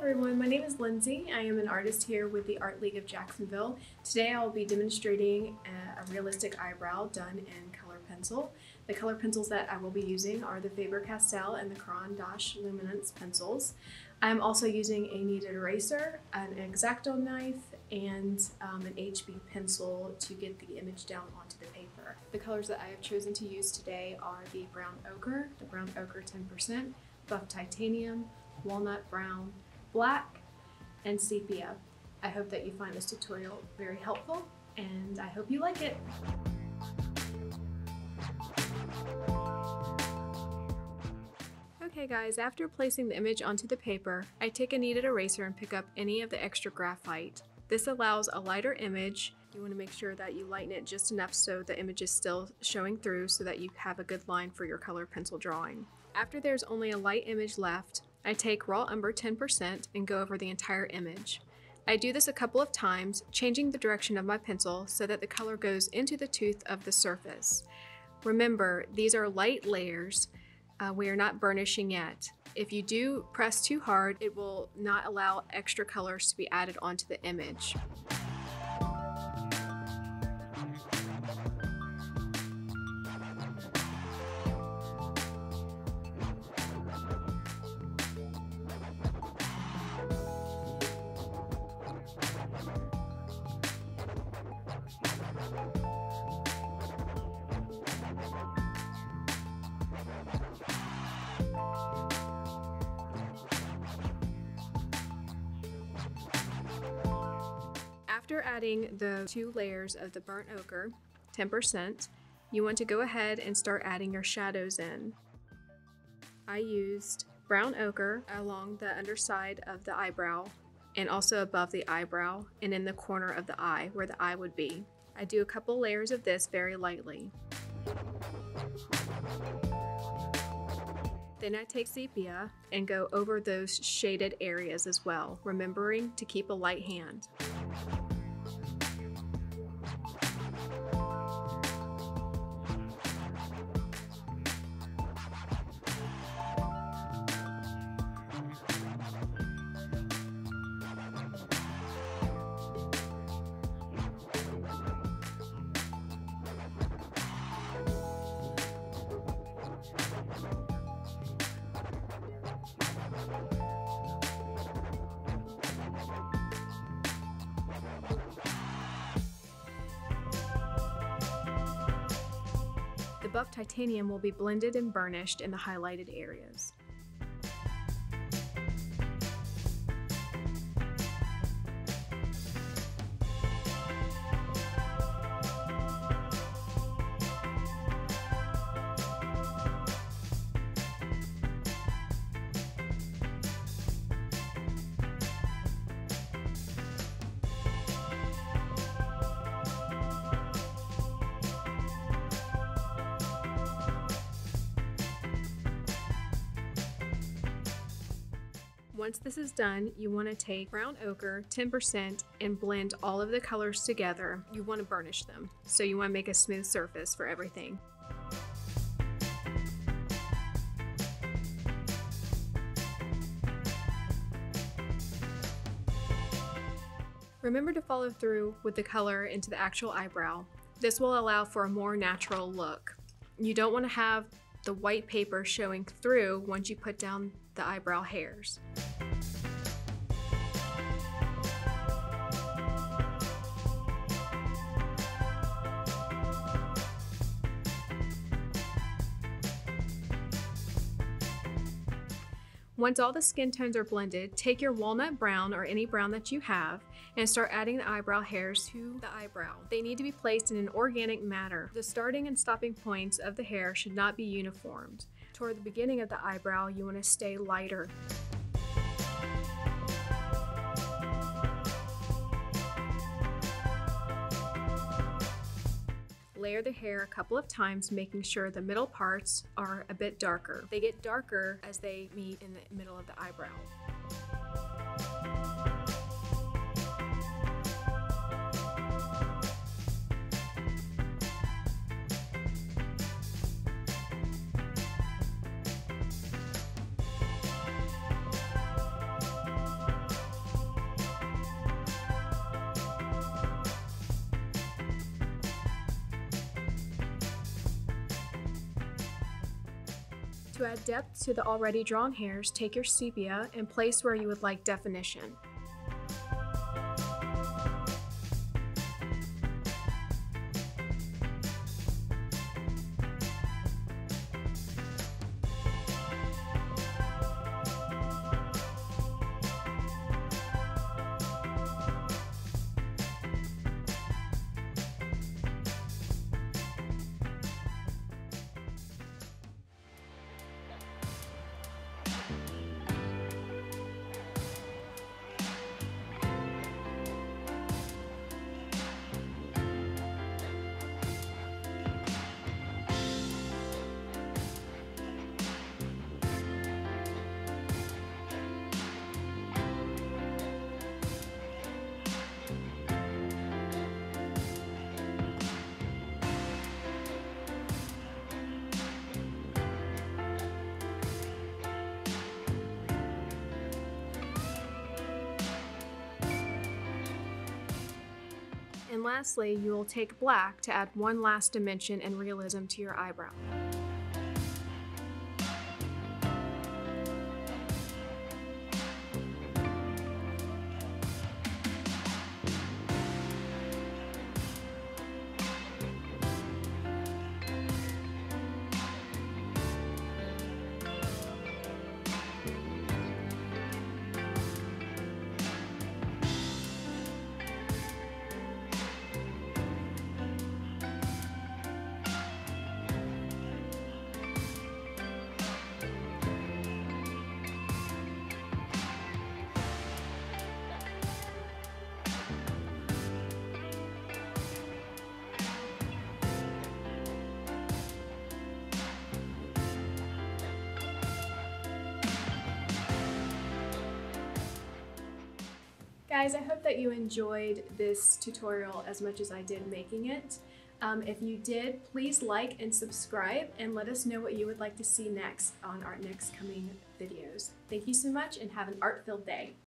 everyone, my name is Lindsey. I am an artist here with the Art League of Jacksonville. Today I will be demonstrating a, a realistic eyebrow done in color pencil. The color pencils that I will be using are the Faber-Castell and the Caran d'Ache Luminance pencils. I'm also using a kneaded eraser, an X-Acto knife, and um, an HB pencil to get the image down onto the paper. The colors that I have chosen to use today are the brown ochre, the brown ochre 10%, buff titanium, walnut brown, black, and sepia. I hope that you find this tutorial very helpful and I hope you like it. Okay guys, after placing the image onto the paper, I take a kneaded eraser and pick up any of the extra graphite. This allows a lighter image. You want to make sure that you lighten it just enough so the image is still showing through so that you have a good line for your color pencil drawing. After there's only a light image left, I take raw umber 10% and go over the entire image. I do this a couple of times, changing the direction of my pencil so that the color goes into the tooth of the surface. Remember, these are light layers. Uh, we are not burnishing yet. If you do press too hard, it will not allow extra colors to be added onto the image. After adding the two layers of the burnt ochre, 10%, you want to go ahead and start adding your shadows in. I used brown ochre along the underside of the eyebrow and also above the eyebrow and in the corner of the eye where the eye would be. I do a couple layers of this very lightly. Then I take sepia and go over those shaded areas as well, remembering to keep a light hand. Buff titanium will be blended and burnished in the highlighted areas. Once this is done, you want to take brown ochre, 10%, and blend all of the colors together. You want to burnish them, so you want to make a smooth surface for everything. Remember to follow through with the color into the actual eyebrow. This will allow for a more natural look. You don't want to have the white paper showing through once you put down the eyebrow hairs. Once all the skin tones are blended, take your walnut brown or any brown that you have and start adding the eyebrow hairs to the eyebrow. They need to be placed in an organic manner. The starting and stopping points of the hair should not be uniformed. Toward the beginning of the eyebrow, you want to stay lighter. Layer the hair a couple of times, making sure the middle parts are a bit darker. They get darker as they meet in the middle of the eyebrow. To add depth to the already drawn hairs, take your sepia and place where you would like definition. And lastly, you will take black to add one last dimension and realism to your eyebrow. Guys, I hope that you enjoyed this tutorial as much as I did making it. Um, if you did, please like and subscribe and let us know what you would like to see next on our next coming videos. Thank you so much and have an art-filled day.